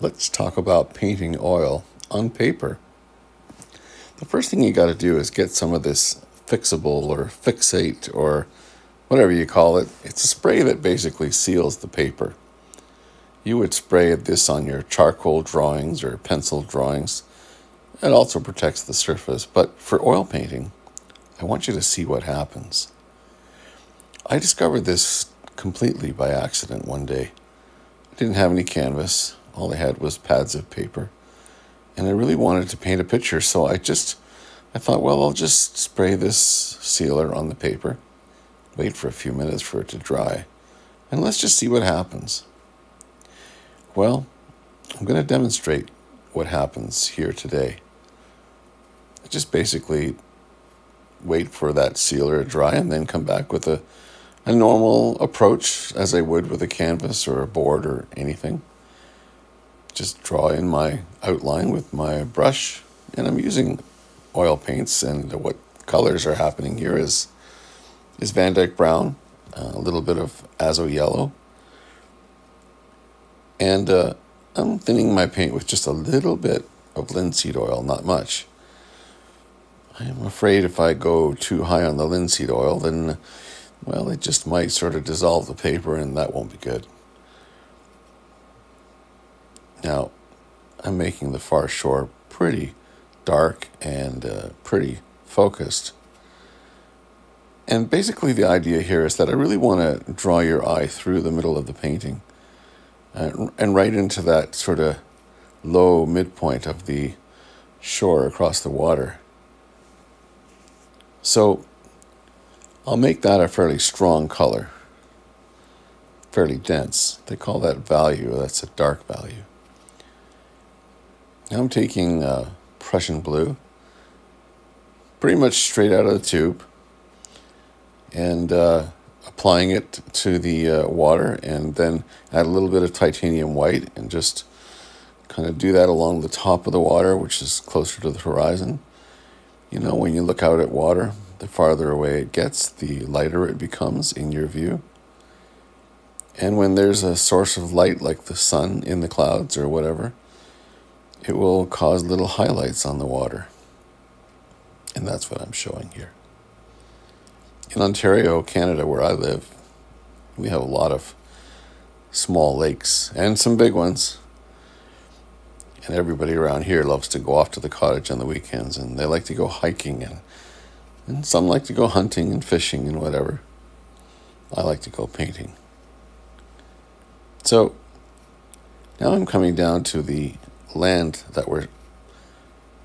let's talk about painting oil on paper. The first thing you got to do is get some of this fixable or fixate or whatever you call it. It's a spray that basically seals the paper. You would spray this on your charcoal drawings or pencil drawings. It also protects the surface, but for oil painting, I want you to see what happens. I discovered this completely by accident one day. I didn't have any canvas. All I had was pads of paper. And I really wanted to paint a picture, so I just I thought, well, I'll just spray this sealer on the paper, wait for a few minutes for it to dry, and let's just see what happens. Well, I'm going to demonstrate what happens here today. I just basically wait for that sealer to dry and then come back with a, a normal approach as I would with a canvas or a board or anything just draw in my outline with my brush and I'm using oil paints and what colors are happening here is is Van Dyke brown, uh, a little bit of azo yellow, and uh, I'm thinning my paint with just a little bit of linseed oil, not much. I am afraid if I go too high on the linseed oil, then, well, it just might sort of dissolve the paper and that won't be good. Now, I'm making the far shore pretty dark and uh, pretty focused. And basically, the idea here is that I really want to draw your eye through the middle of the painting uh, and right into that sort of low midpoint of the shore across the water. So I'll make that a fairly strong color, fairly dense. They call that value, that's a dark value. I'm taking uh, Prussian blue, pretty much straight out of the tube, and uh, applying it to the uh, water, and then add a little bit of titanium white, and just kind of do that along the top of the water, which is closer to the horizon. You know, when you look out at water, the farther away it gets, the lighter it becomes in your view. And when there's a source of light like the sun in the clouds or whatever, it will cause little highlights on the water. And that's what I'm showing here. In Ontario, Canada, where I live, we have a lot of small lakes and some big ones. And everybody around here loves to go off to the cottage on the weekends and they like to go hiking and and some like to go hunting and fishing and whatever. I like to go painting. So now I'm coming down to the land that we're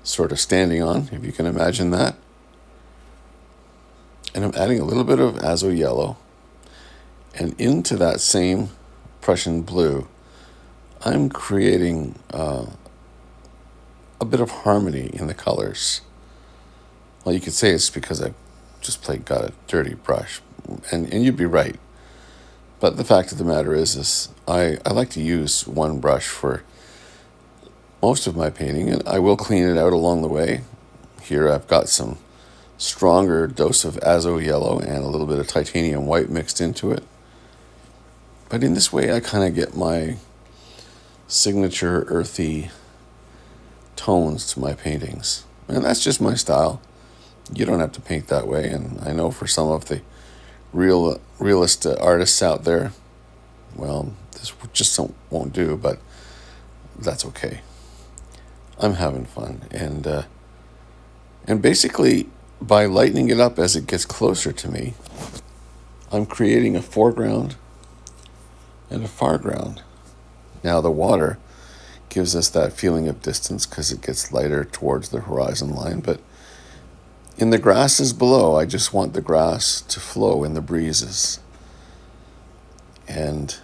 sort of standing on, if you can imagine that. And I'm adding a little bit of azo yellow. And into that same Prussian blue, I'm creating uh, a bit of harmony in the colors. Well, you could say it's because I just played got a dirty brush, and, and you'd be right. But the fact of the matter is, is I, I like to use one brush for most of my painting, and I will clean it out along the way. Here I've got some stronger dose of azo yellow and a little bit of titanium white mixed into it. But in this way, I kind of get my signature earthy tones to my paintings. And that's just my style. You don't have to paint that way. And I know for some of the real realist artists out there, well, this just won't do, but that's okay. I'm having fun, and uh, and basically by lightening it up as it gets closer to me, I'm creating a foreground and a foreground. Now the water gives us that feeling of distance because it gets lighter towards the horizon line, but in the grasses below, I just want the grass to flow in the breezes and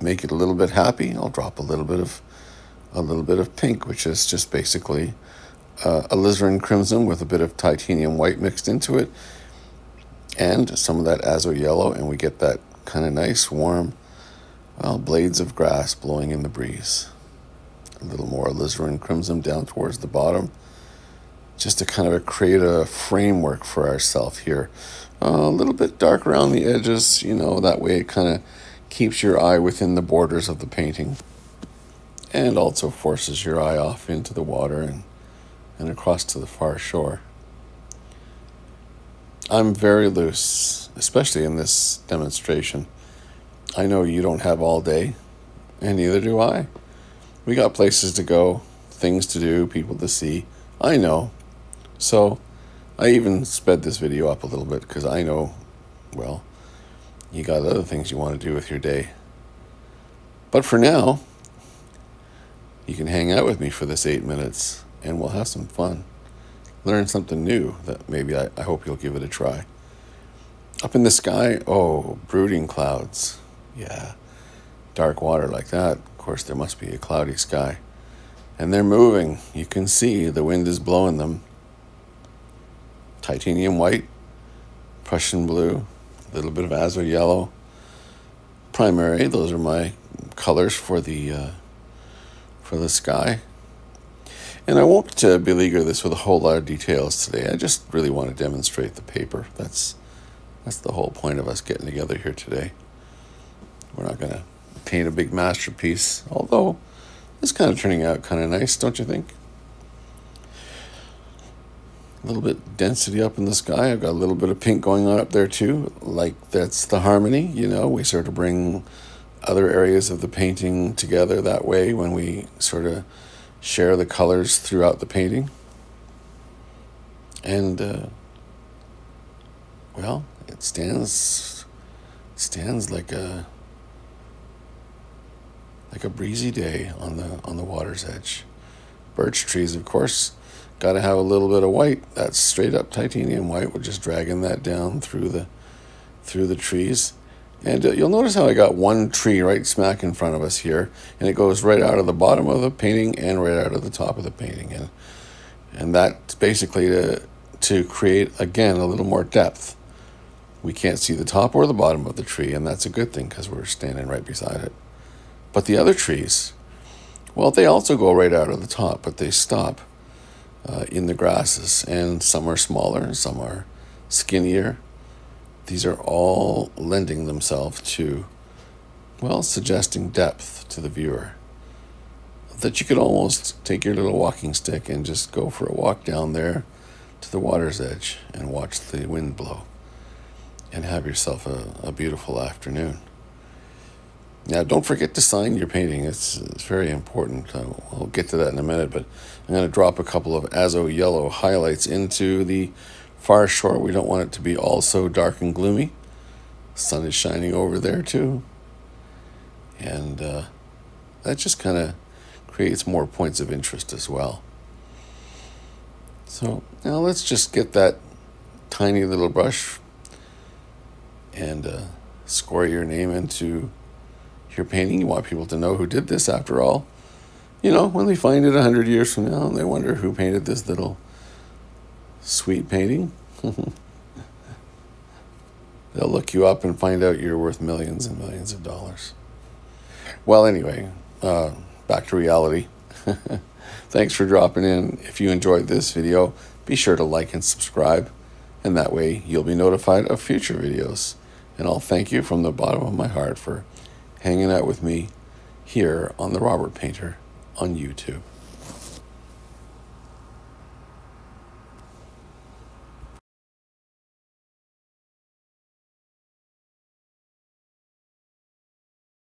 make it a little bit happy. I'll drop a little bit of a little bit of pink, which is just basically uh, alizarin crimson with a bit of titanium white mixed into it, and some of that azo yellow, and we get that kind of nice, warm, well, blades of grass blowing in the breeze. A little more alizarin crimson down towards the bottom, just to kind of create a framework for ourselves here. Uh, a little bit dark around the edges, you know, that way it kind of keeps your eye within the borders of the painting and also forces your eye off into the water and, and across to the far shore. I'm very loose, especially in this demonstration. I know you don't have all day, and neither do I. We got places to go, things to do, people to see. I know. So I even sped this video up a little bit because I know, well, you got other things you want to do with your day. But for now, you can hang out with me for this eight minutes and we'll have some fun learn something new that maybe I, I hope you'll give it a try. Up in the sky, oh, brooding clouds. Yeah, dark water like that. Of course, there must be a cloudy sky. And they're moving. You can see the wind is blowing them. Titanium white, Prussian blue, a little bit of azo yellow. Primary, those are my colors for the uh, for the sky. And I won't uh, beleaguer this with a whole lot of details today. I just really want to demonstrate the paper. That's that's the whole point of us getting together here today. We're not going to paint a big masterpiece, although it's kind of turning out kind of nice, don't you think? A little bit density up in the sky. I've got a little bit of pink going on up there too. Like that's the harmony, you know. We sort of bring other areas of the painting together that way when we sort of share the colors throughout the painting. And, uh, well, it stands stands like a like a breezy day on the on the water's edge. Birch trees, of course, got to have a little bit of white. That's straight up titanium white. We're just dragging that down through the through the trees. And uh, you'll notice how I got one tree right smack in front of us here, and it goes right out of the bottom of the painting and right out of the top of the painting. And, and that's basically to, to create, again, a little more depth. We can't see the top or the bottom of the tree, and that's a good thing because we're standing right beside it. But the other trees, well, they also go right out of the top, but they stop uh, in the grasses, and some are smaller, some are skinnier these are all lending themselves to, well, suggesting depth to the viewer. That you could almost take your little walking stick and just go for a walk down there to the water's edge and watch the wind blow and have yourself a, a beautiful afternoon. Now, don't forget to sign your painting. It's, it's very important. Uh, we'll get to that in a minute, but I'm going to drop a couple of azo yellow highlights into the far shore. We don't want it to be all so dark and gloomy. sun is shining over there too. And uh, that just kind of creates more points of interest as well. So now let's just get that tiny little brush and uh, score your name into your painting. You want people to know who did this after all. You know, when they find it a hundred years from now, and they wonder who painted this little sweet painting. They'll look you up and find out you're worth millions and millions of dollars. Well, anyway, uh, back to reality. Thanks for dropping in. If you enjoyed this video, be sure to like and subscribe, and that way you'll be notified of future videos. And I'll thank you from the bottom of my heart for hanging out with me here on The Robert Painter on YouTube.